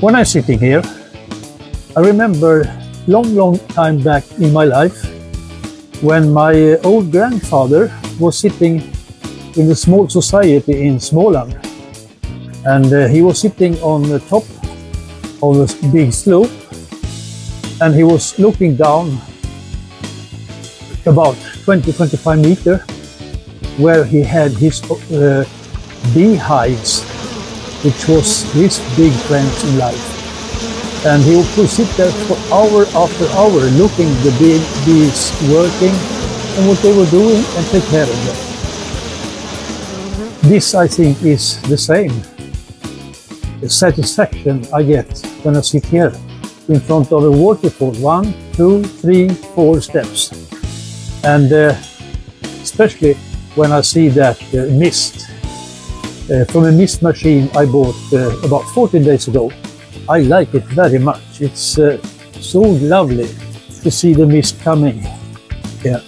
When I'm sitting here, I remember long, long time back in my life when my uh, old grandfather was sitting in a small society in Småland. And uh, he was sitting on the top of a big slope and he was looking down about 20-25 meter where he had his uh, beehives which was his big friends in life. And he would sit there for hour after hour looking the bee, bees working and what they were doing and take care of them. This, I think, is the same the satisfaction I get when I sit here in front of a waterfall. One, two, three, four steps. And uh, especially when I see that uh, mist uh, from a mist machine I bought uh, about 14 days ago. I like it very much. It's uh, so lovely to see the mist coming. Yeah.